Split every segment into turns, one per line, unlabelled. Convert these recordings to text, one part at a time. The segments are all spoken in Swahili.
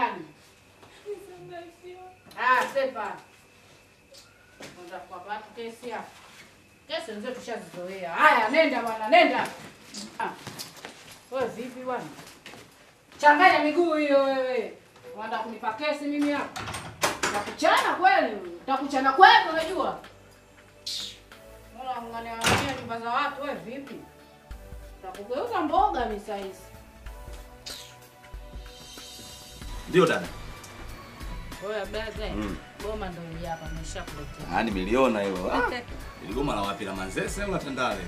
ndani. Ah, sepa. Kwanza kwa watu kesi hapa. Kesi nzio tushazizoea. Haya, nenda bwana, nenda. Ah. Wewe vipi bwana? Changanya miguu hiyo wewe. Unataka kunipa kesi mimi hapa? Takuchana kweli? Takuchana kweli unajua? Mbona unaniambia nyumba za watu wewe vipi? Takugeuza mboga mimi saa
Ndio dada.
Oya blaza.
Mm.
Goma ndio hili hapa nimeshakuletea.
Ah, nimeliona hilo. Ah. Iligoma la wapi la Manzese au la Tandale?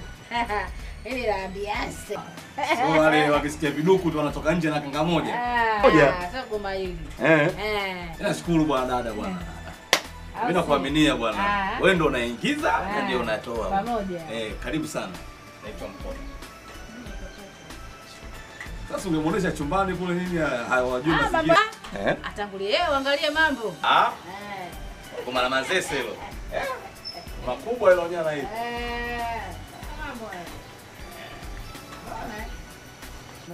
Ili la Biase.
So wale wakisikia viduku tu wanatoka nje na kanga moja.
Ah,
Moja.
sasa goma hili.
Eh.
Eh.
Nashukuru bwana dada bwana.
Au
Mimi nakuaminia bwana.
Ah.
Wewe ndio unaingiza na
Ah.
ndio unatoa.
Pamoja.
Eh, karibu sana. Naitwa Mkono. Sasa ungemwonesha chumbani kule nini hawajui
Ah,
mazingira.
baba.
Eh?
Atangulie yeye angalie mambo.
Ah,
Eh.
kwa mara mazese hilo. Eh. Makubwa hilo onyana hili.
Eh. Mambo haya.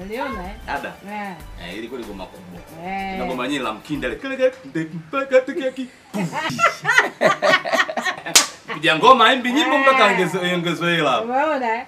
Unaona, eh? Ada. eh?
Dada.
Eh.
Eh, ili kweli goma kubwa.
Eh.
Na goma nyingi la mkinda ile. Kile kile mpaka tikeki. Piga ngoma imbi nyimbo mpaka ongezwe ongezwe hela.
Umeona eh?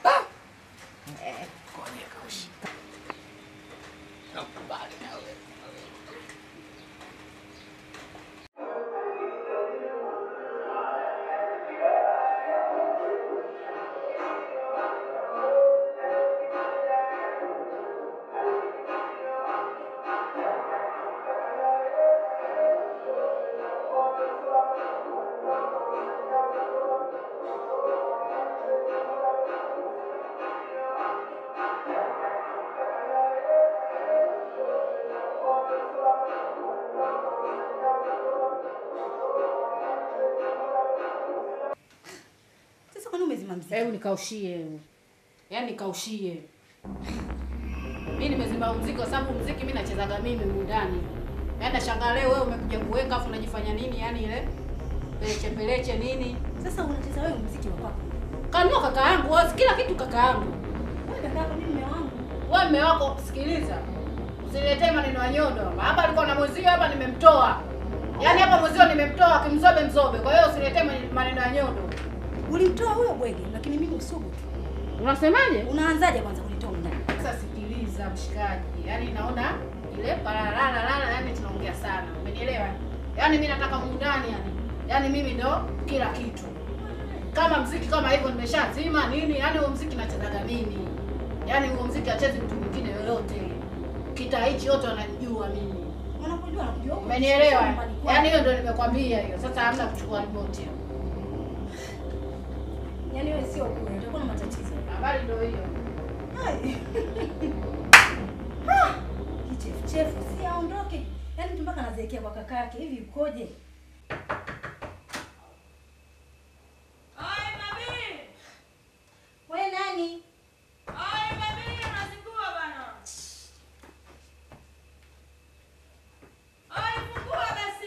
Hebu nikaushie. Yaani nikaushie. Mimi nimezima muziki kwa sababu muziki mimi nachezaga mimi mundani. ndani. Yaani nashangaa leo wewe umekuja kuweka afu unajifanya nini yaani ile peleche peleche nini?
Sasa unacheza wewe muziki wa kwako.
Kanua kaka yangu, wewe kila kitu kaka yangu.
Wewe kaka yako mimi mume wangu.
Wewe mume wako sikiliza. Usiletee maneno ya nyodo. Hapa alikuwa na muziki hapa nimemtoa. Yaani hapa mwezio nimemtoa kimzobe mzobe. Kwa hiyo usiletee maneno ya nyodo.
Ulimtoa huyo bwege lakini mimi usugu tu.
Unasemaje?
Unaanzaje kwanza kulitoa ndani?
Sasa sikiliza mshikaji, yaani naona ile paralala lala, yani tunaongea sana, umenielewa? Yaani mimi nataka muundani, yani yaani mimi ndo kila kitu. Kama mziki kama hivyo nimeshazima nini, yaani huo mziki nachezaga mimi, yaani huo mziki achezi mtu mwingine yoyote. kita hichi yote wananijua mimi,
Wanakujua wanakujua.
umenielewa? Yaani hiyo ndo nimekwambia hiyo. Sasa hamna kuchukua ripoti hiyo,
Yaani wewe sio kweli, utakuwa na matatizo.
habari ndo hiyo.
Ah, Kichefuchefu si aondoke. Yaani mtu mpaka anazeekea kwa kaka yake hivi ukoje?
Oi, mami!
Wewe nani?
Oi, mami, unazingua bana. Oi, fungua basi.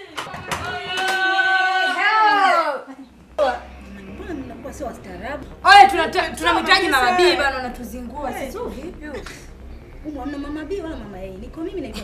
Mbona mnakuwa sio wastaarabu?
Oi, tunata- tunamhitaji mama B bana, unatuzingua sisi.
Sio vipi huyo? Humu hamna mama B wala mama A. Niko mimi naitwa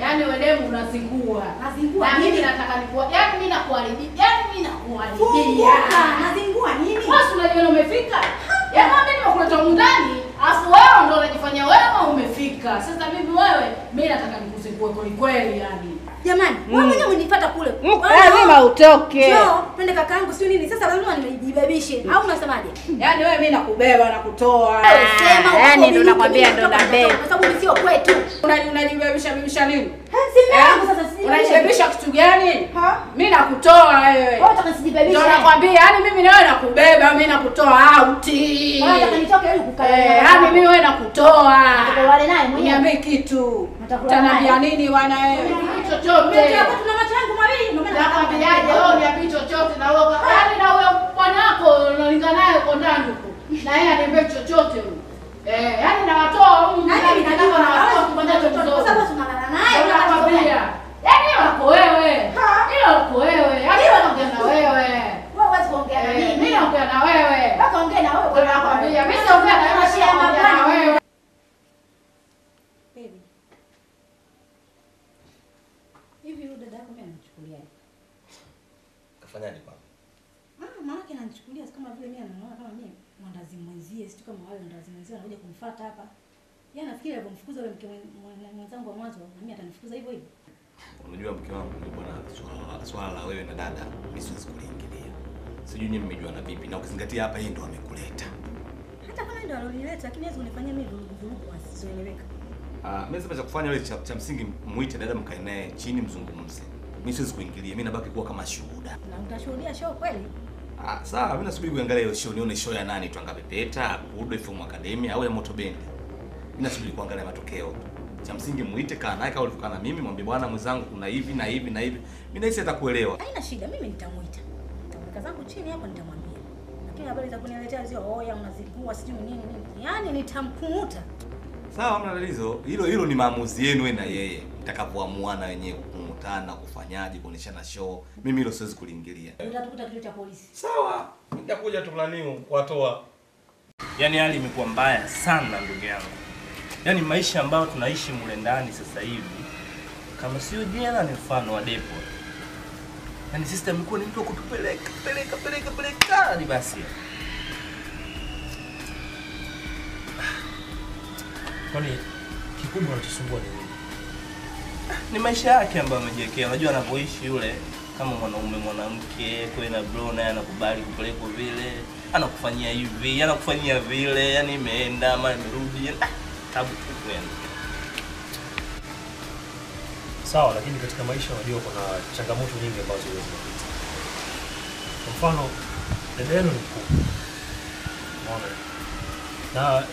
Yaani
wedemu unazingua.
Nazingua
Na mimi nataka nikuwa. Yaani mimi nakuharibia. Yaani mimi nakuharibia.
Nazingua nini?
Basi unajua umefika. Yaani mimi nimekuleta humu ndani, afu wewe ndio unajifanya wewe umefika. Sasa mimi wewe, mimi nataka nikuzingue kweli kweli yani.
Jamani, mm. wewe mwenyewe unifuata kule.
lazima utoke.
Njoo, twende kakaangu sio nini? Sasa lazima nimejibebishe. Au unasemaje?
Yaani wewe mimi nakubeba na kutoa.
Wewe sema
Yaani ndo nakwambia ndo nabeba.
kwa sababu sio kwetu.
Unaji- Unajibebisha bebisha nini?
Eh, Si mume hapo sasa si.
Unajibebisha kitu gani? Mimi nakutoa wewe.
Wewe unataka sijibebishe.
Ndio nakwambia, yani mimi nawe nakubeba, mimi nakutoa auti.
Wewe unataka nitoke ili kukaa.
Eh, yani mimi wewe nakutoa.
Nataka ulale naye mwenyewe.
Niambie kitu. Utaniambia nini wana wewe? Chochote.
Mimi hapa tuna macho yangu mawili ndio maana
Nakwambiaje wewe uniambie chochote na wewe yaani na huyo bwanako unalingana naye uko ndani huko. Na yeye aniambie chochote huyo. Eh, yaani nawatoa huyu
Nani
mimi
ninajua
na watoa
kufanya chochote. Kwa sababu tunalala naye.
Nakwambia. Yaani wako wewe.
Ha?
wako wewe. Yaani
Hilo
naongea na wewe.
Wewe huwezi kuongea na
Eh,
mimi.
Mimi naongea na wewe.
Wewe ongea na wewe.
Nakwambia. Mimi naongea na wewe,
Shia
naongea na
mabwana.
wewe.
Baby. Hivi yule dada yako mimi ananichukuliaje?
Kafanyaje kwa?
Ah, maana yake ananichukulia kama vile mimi anaona kama mimi mwandazi mwenzie, sio kama wale mwandazi mwenzie anakuja kumfuata hapa. Yeye anafikiri alipomfukuza yule mke mwen- mwen- mwenzangu wa mwanzo, na mimi atanifukuza hivyo hivyo.
Unajua mke wangu ni bwana, swala swala la wewe na dada mimi siwezi kuliingilia. Sijui nyinyi mmejuana vipi na ukizingatia hapa yeye ndo amekuleta.
Hata kama ndo alonileta, lakini hawezi kunifanyia mimi vurugu vurugu asizoeleweka.
Ah, mimi sasa cha kufanya wewe cha, cha msingi muite dada mkae naye chini mzungumze. Mimi siwezi kuingilia. Mimi nabaki kuwa kama shuhuda.
Na utashuhudia show kweli?
Ah, sawa, mimi nasubiri kuangalia hiyo show nione show ya nani Twanga Pepeta, Kudo Film Academy au ya Moto Band. Mimi nasubiri kuangalia matokeo. Cha msingi muite kaa naye kama ulivyokaa na mimi, mwambie bwana mwenzangu kuna hivi na hivi na hivi. Mimi nahisi atakuelewa.
Haina shida, mimi nitamuita. Nitamweka zangu chini hapo nitamwambia. Lakini habari za kuniletea zio oya unazikua sijui nini nini. Yaani nitamkumuta.
Sawa, mna tatizo. Hilo hilo ni maamuzi yenu wewe na yeye. Mtakavyoamuana wenyewe kukutana, kufanyaje, kuoneshana show. Mimi hilo siwezi kuliingilia.
Utatukuta kituo cha polisi.
Sawa, nitakuja tu nani kuwatoa.
Yaani hali imekuwa mbaya sana ndugu yangu. yani maisha ambayo tunaishi mule ndani sasa hivi kama sio jela ni mfano wa depo. Yaani system imekuwa ni mtu wa kutupeleka peleka peleka peleka hadi basi.
Kwani kikubwa unachosumbua ni nini?
Ni maisha yake ambayo amejiwekea. Unajua anapoishi yule kama mwanaume mwanamke, kwe na bro naye anakubali kupelekwa vile, anakufanyia hivi, anakufanyia vile, yani imeenda ama imerudi. yaani, ah, Tabu kubwa yani.
Sawa, lakini katika maisha unajua kuna changamoto nyingi ambazo huwezi kupita. Kwa mfano, dada yenu ni mkubwa, umeona, na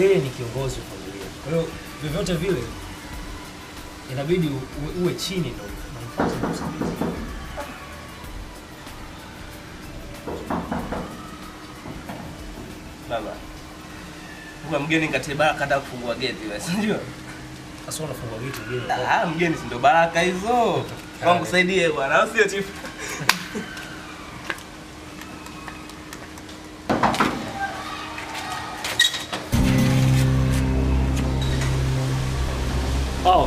yeye ni kiongozi wa familia. Kwa hiyo vyovyote vile inabidi uwe, chini ndo unamfuata na kumsikiliza.
Baba. Kwa mgeni katiba kata kufungua geti basi. Unajua?
Sasa unafungua geti vingine.
Ah, mgeni si ndo baraka hizo. Kwangu saidie bwana, au sio chief?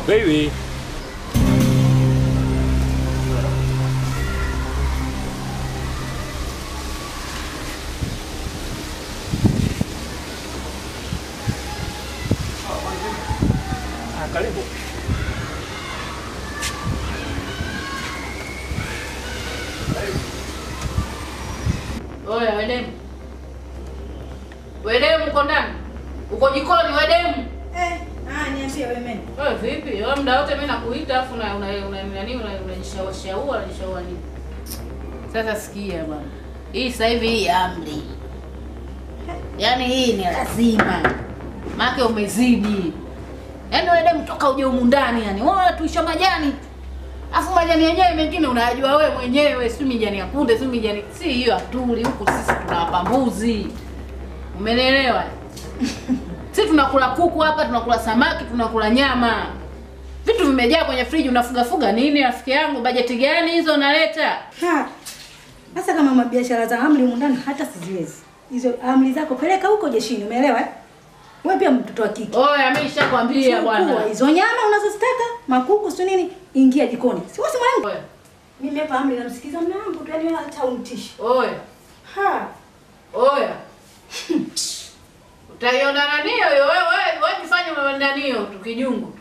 Baby.
Nani unajishaua unajishaua nini? Sasa sikia bwana. Hii sasa hivi hii amri. Yaani hii ni lazima. Maana umezidi. Yaani wewe demu toka uje humu ndani yani. Wewe tuisha majani. Afu majani yenyewe mengine unayajua wewe mwenyewe, si mijani ya kunde, si mijani si hiyo atuli huku sisi tunawapa mbuzi. Umenielewa? Si tunakula kuku hapa, tunakula samaki, tunakula nyama. Vitu vimejaa kwenye friji, unafugafuga nini rafiki yangu? Bajeti gani hizo unaleta?
Ha. Sasa kama mabiashara za amri humu ndani hata siziwezi. Hizo amri zako peleka huko jeshini, umeelewa? eh? Wewe pia mtoto wa kike.
Oh, mimi nishakwambia bwana.
Hizo nyama unazozitaka, makuku si nini, ingia jikoni. Si wewe mwanangu?
Oya,
Mimi hapa amri namsikiza mwanangu tu, yani wewe hata unitishi.
oya,
Ha.
oya. Utaiona nani hiyo wewe wewe wewe jifanye wewe nani hiyo tukijungu.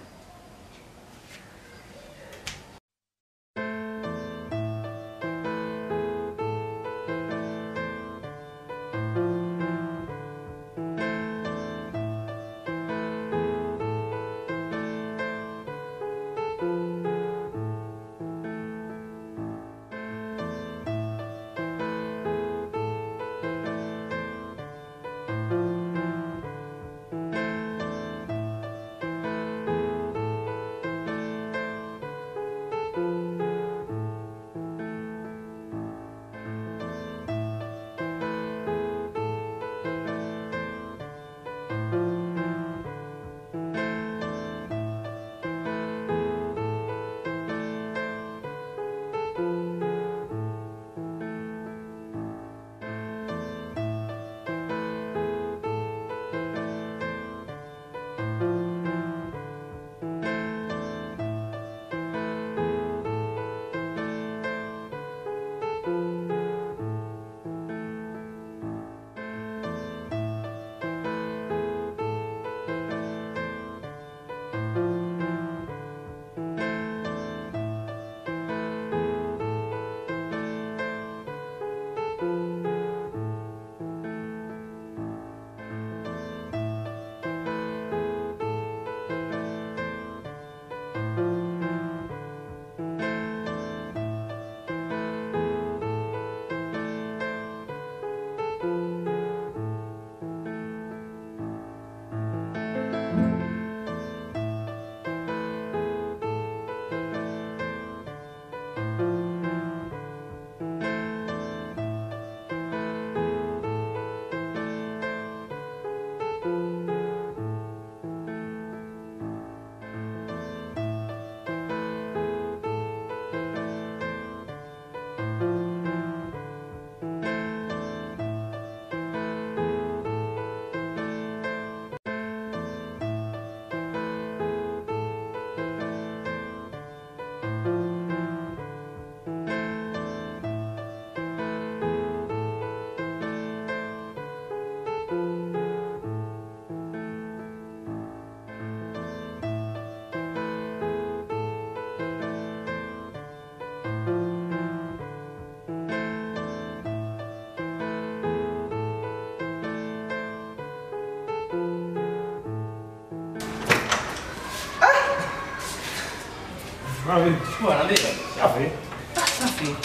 Safi.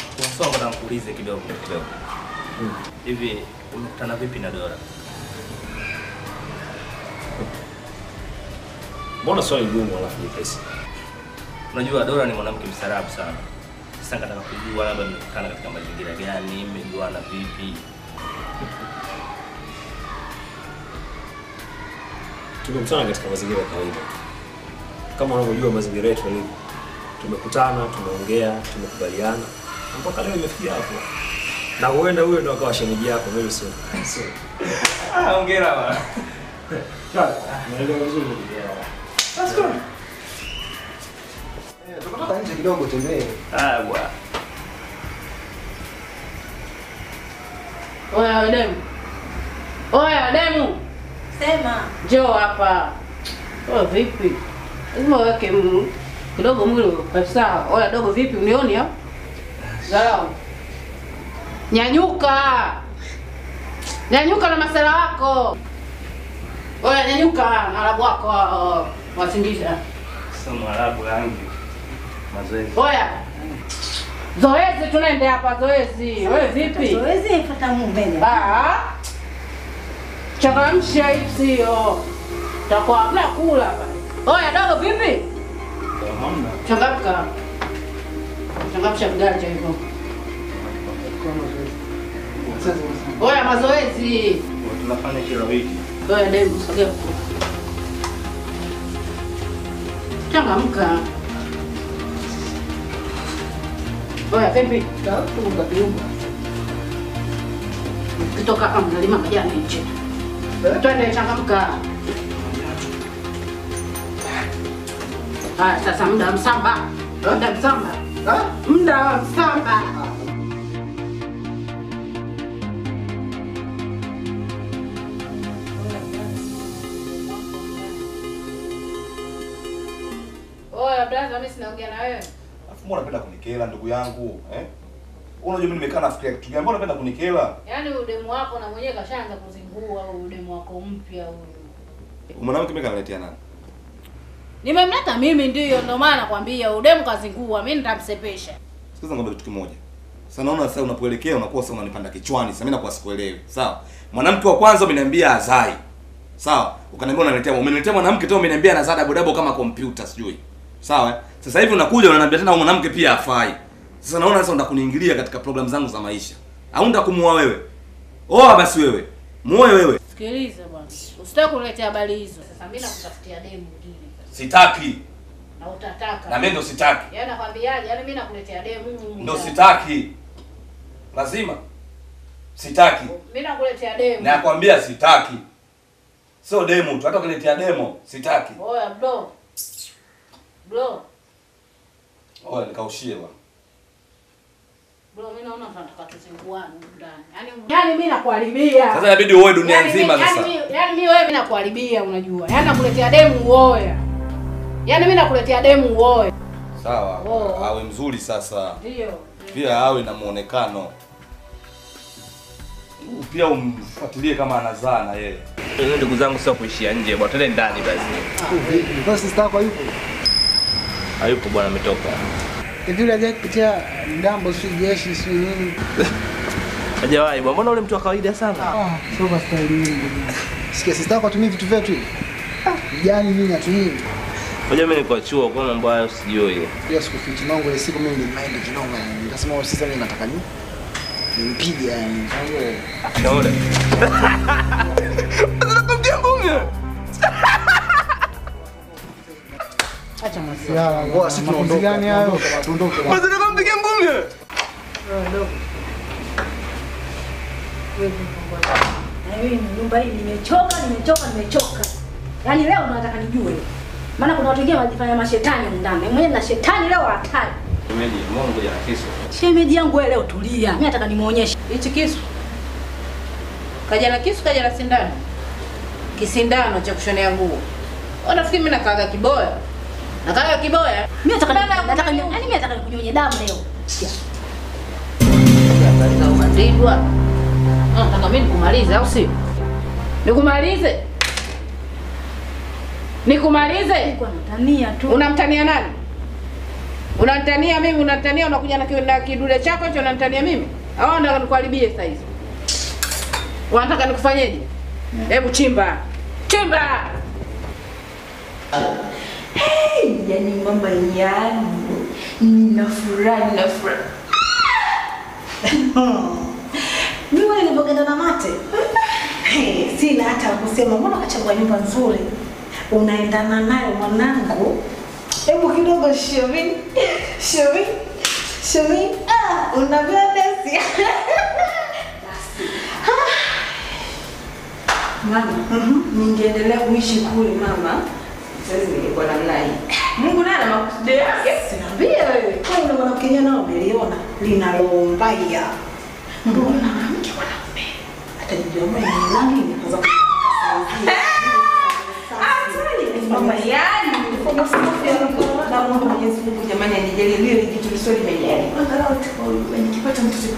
Na nikuulize kidogo kidogo. Hivi umekutana vipi na Dora?
Mbona swali gumu alafu nyepesi?
Unajua Dora ni mwanamke mstaarabu sana. Sasa nataka kujua labda mmekutana katika mazingira gani, mmejuana vipi?
Tumekutana katika mazingira ya kawaida. Kama unavyojua mazingira yetu yalivyo. Tumekutana, tumeongea, tumekubaliana. na Mpaka leo imefikia hapo. Na huenda huyo ndo akawa shemeji yako, mimi sio. Sio.
Ah, hongera bwana.
Naelewa vizuri.
Tukatoka nje kidogo tembee.
Ah, bwana.
Oya demu. Oya demu.
Sema.
Njoo hapa. Oh, vipi? Lazima uweke kidogo mwili kabisa. Oya dogo vipi unioni hapo? Zarau. Nyanyuka. Nyanyuka na masala wako. Oya nyanyuka na arabu wako wasindisha.
Sasa mwarabu yangu. Mazoezi.
Oya. Zoezi tunaende hapa zoezi. Wewe vipi?
Zoezi ifuata mumbele.
Ah. Changamsha hiyo. Takuwa hamna kula hapa. Oya dogo vipi? Changamka. Changamsha viganja hivyo. Oya mazoezi.
Tunafanya kila wiki.
Oya demu sogea. Changamka. Oya vipi? Kiunga kiunga. Kitoka hapa mnalima majani nje. Twende changamka. Haya sasa muda wa msamba. Muda wa msamba. Muda wa msamba. Oya blaza, mimi sinaongea na wewe.
Alafu mbona unapenda kunikela ndugu yangu? Eh? Unajua mimi nimekaa nafikiria kitu gani? Mbona unapenda kunikela?
Yaani udemu wako na mwenyewe kashaanza kuzingua au udemu wako mpya huyu.
Mwanamke mimi kaniletea nani?
Nimemleta mimi ndiyo, ndio maana nakwambia udemu kazingua, mimi nitamsepesha.
Sikiza ngombe kitu kimoja. Sasa naona sasa unapoelekea unakuwa sasa unanipanda kichwani. Sasa mimi nakuwa sikuelewi. Sawa? Mwanamke wa kwanza umeniambia azai. Sawa? Ukaniambia unaniletea umeniletea mwanamke tena umeniambia anazaa dabo dabo kama kompyuta sijui. Sawa? eh? Sasa hivi unakuja unaniambia tena mwanamke pia afai. Sasa naona sasa unataka kuniingilia katika programu zangu za maisha. Au unataka kumuoa wewe? Oa basi wewe. Muoe wewe.
Sikiliza bwana. Usitaki kuletea habari hizo. Sasa mimi nakutafutia demu mwingine.
Sitaki.
Na utataka.
Na mimi ndo sitaki.
Yaani nakwambiaje? Yaani mimi nakuletea demu.
Ndo sitaki. Lazima. Sitaki.
Mimi nakuletea demu.
Nakwambia sitaki. Sio demu tu, hata ukiniletea demo sitaki.
Oya bro. Bro.
Oya nikaushie bwana.
Bro, mimi naona tunataka tuzinguane ndani. Yaani yaani mimi nakuharibia.
Sasa inabidi uoe dunia
Yaani
nzima
mimi-
sasa.
Yaani mimi- yaani wewe mimi nakuharibia unajua. Yaani nakuletea demu uoe. Yaani mimi nakuletea demu uoe.
Sawa.
Oh.
Awe mzuri sasa.
Ndio.
Pia awe na muonekano. Pia umfuatilie kama anazaa na yeye.
Ndio ndugu zangu sio kuishia nje bwana, twende ndani basi.
Kwa sister yako yupo.
Hayupo bwana, ametoka.
Hivi yule hajawahi kupitia ndambo si jeshi si nini?
Hajawahi bwana, mbona ule mtu wa kawaida sana?
Ah, sio kwa staili hii. Sikia sister yako atumii vitu vyetu hivi. Jani mimi atumii?
Unajua mimi niko chuo, kwa mambo hayo sijui.
Hiyo sikufichi mangu ile siku mimi nilimaindi kinonga. Nikasema wewe sasa mimi nataka ni nimpige yani.
Naona. Anakumbia ngumi.
Acha masiala. Ngoa sisi tunaondoka. Gani hayo? Tuondoke.
Anakumbia ngumi.
Na mimi nyumba hii nimechoka, nimechoka, nimechoka. Yaani leo nataka nijue. Maana kuna watu wengine wanajifanya mashetani ndani. Mimi na shetani leo hatari.
Shemeji, Mungu ya kisu.
Shemeji yangu wewe leo tulia. Mimi nataka nimuonyeshe.
Hichi kisu. Kaja na kisu, kaja na sindano. Kisindano cha kushonea nguo. Unafikiri mimi nakaaga kiboya? Nakaga kiboya?
Mimi nataka nataka
yani
yaani mimi nataka kunyonya damu leo. Sikia.
Ndio, za ukatindwa. Ah, Nataka mimi nikumalize au si? Nikumalize? Nikumalize?
Nilikuwa tu.
Unamtania nani? Unanitania mimi, unanitania unakuja na na kidude chako hicho unanitania mimi? Au ndio nikuharibie sasa hizi? Unataka nikufanyeje? Hebu chimba. Chimba.
Hey, yani mama yani nina furaha nina furaha
Mimi na mate. Hey, sina hata kusema, mbona kachagua nyumba nzuri? Unaendana nayo mwanangu. Hebu kidogo shiomi shiomi shiomi, Ah, unavyodesi.
mama ningeendelea kuishi kule mama sasa ningekuwa namna hii mungu naye ana makusudi yake
Sinaambia wewe. Kwa hiyo mwanamke yenyewe nao umeliona linalombaya. Mbona mwanamke nijua mimi ni nani nikaanza
mama yani na mungu mwenyezi mungu jamani anijalie lile kitu lisio limejali angalau tu nikipata mtoto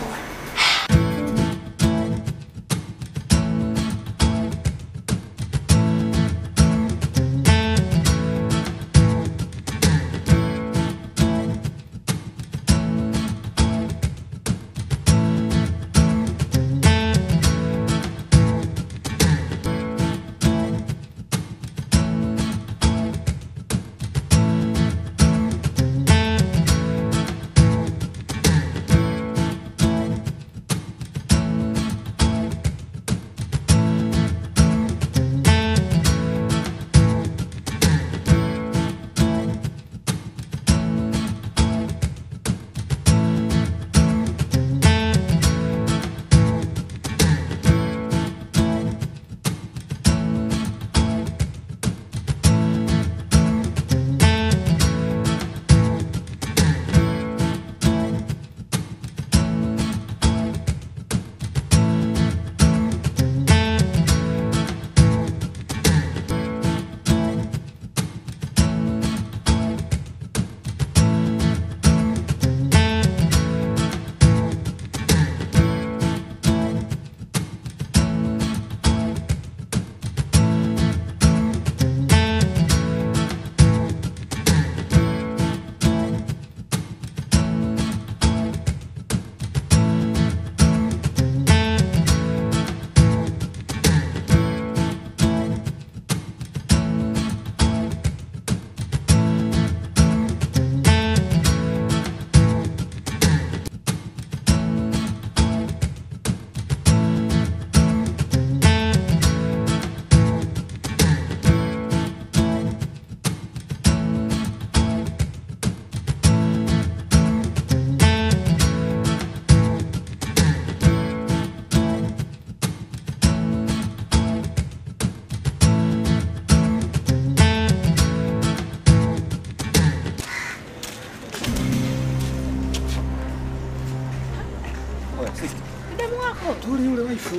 bora
Tuli yule waifu.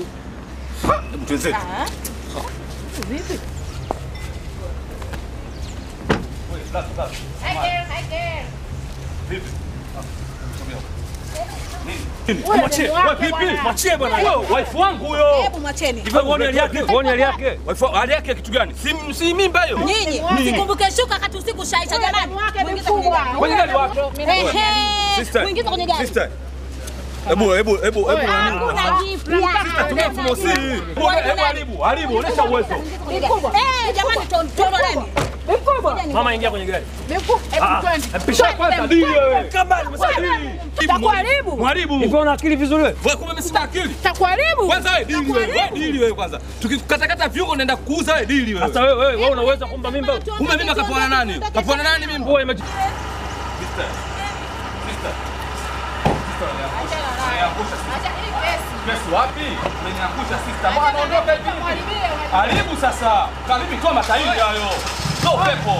Hebu tuenzetu.
Vipi?
Mwachie,
bwana.
Waifu wangu huyo.
Hebu mwacheni.
Hivyo uone hali yake, uone hali yake. Waifu hali yake kitu gani? Si si mimba hiyo.
Nyinyi msikumbuke shuka kati usiku shaisha jamani. Muingize kwenye gari.
Kwenye gari.
Sister.
Muingize kwenye gari.
Sister. Hebu hebu hebu hebu nani?
Hakuna jipya.
Tumia mfumo si.
Hebu haribu, haribu, onesha uwezo.
Eh, jamani to- tuondoeni.
Mama ingia kwenye gari.
Vipi? Hebu
Ah,
twende.
Pisha kwanza dili wewe. Kama nimesema dili.
Takuharibu.
Mwaribu. Hivyo una akili vizuri wewe?
Wewe kumbe mimi sina akili.
Takuharibu.
Kwanza wewe dili wewe. Wewe dili wewe kwanza. Tukikukatakata viungo unaenda kuuza wewe dili wewe.
Sasa wewe wewe unaweza kumpa mimba?
Kumbe mimi kapoana nani? Kapoana nani mimi?
Wewe imeji
Sister. Sister. Sister, unaniangusha.
sister. pesi.
Wapi? Umeniangusha sister. Bwana ondoka hivi. Haribu sasa. Karibu toa matairi hayo. Toa pepo.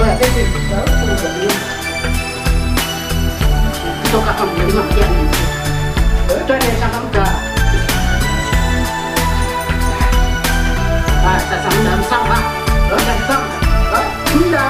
Wewe bebe kutoka kama mlima mjani. Twende changamka. Ah, sasa muda msamba. Muda msamba. Ah, Muda